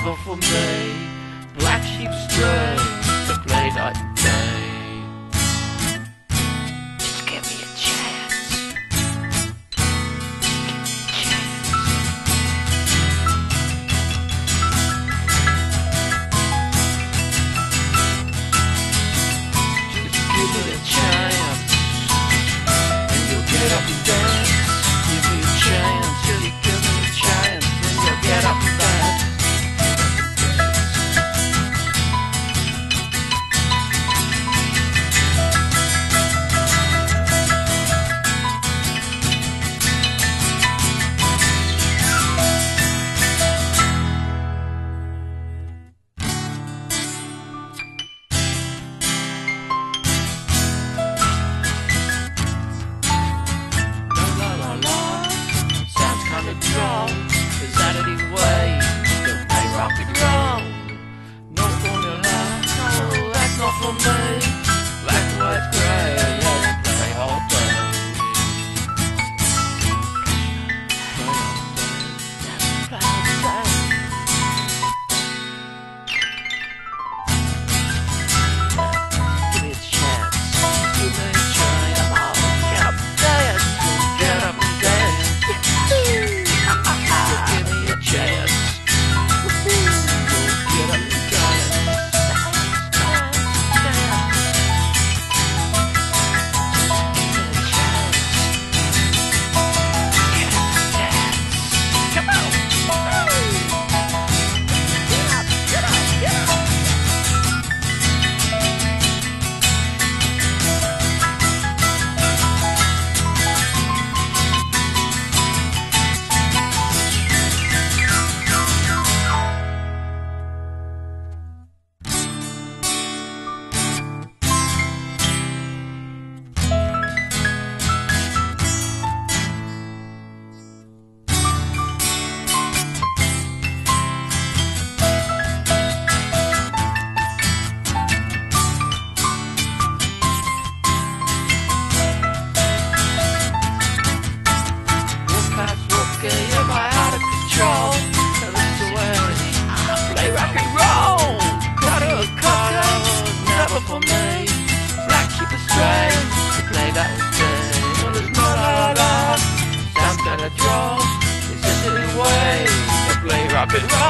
never for me. Play rock and play rock